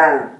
sekarang